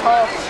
Carlson.